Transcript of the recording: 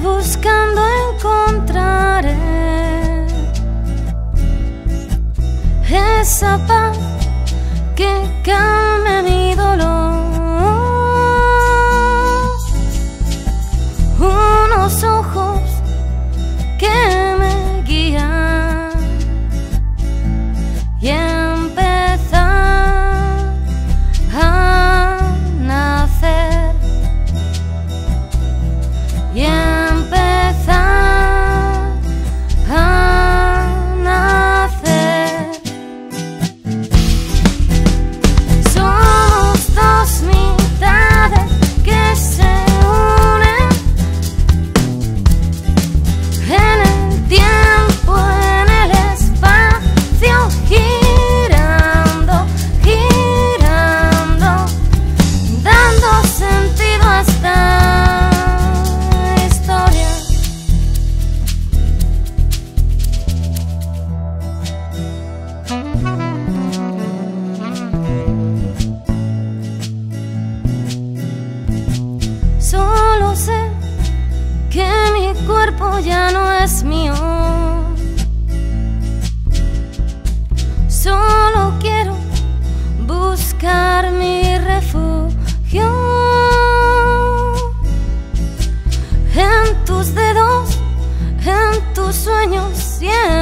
buscando encontraré esa paz que calme mi dolor. ya no es mío. Solo quiero buscar mi refugio en tus dedos, en tus sueños. Yeah.